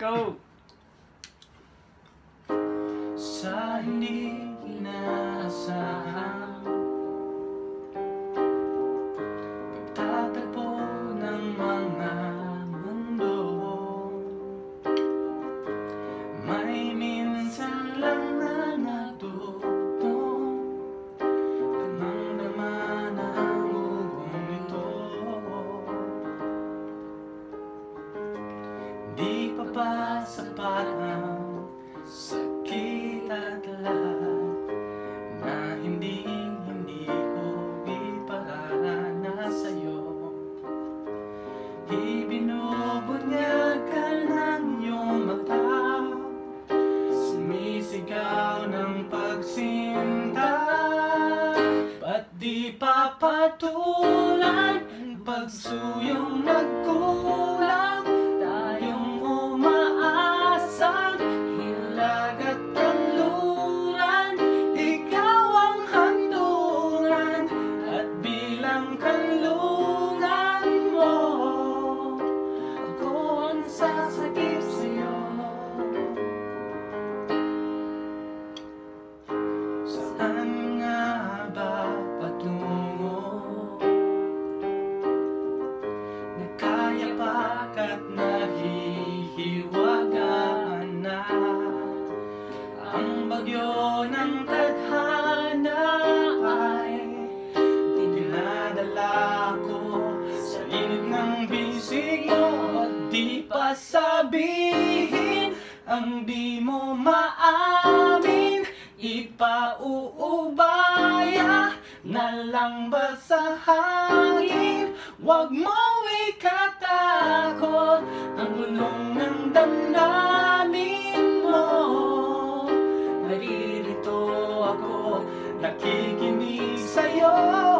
Go! Sa hindi inaasahan Di pa ba sapat ang sakit at lahat Na hindi, hindi ko ipararanas sa'yo. Ibinubunyag ka ng iyong mata Sumisigaw ng pagsinta. Ba't di papatulan pagsuyong nagkulang cuando sabihin ang di mo maamin. Ipauubaya na lang ba sa hangin? Huwag mo ikatakot ang gulong ng damdamin mo. Naririto ako, nakikinig sa'yo.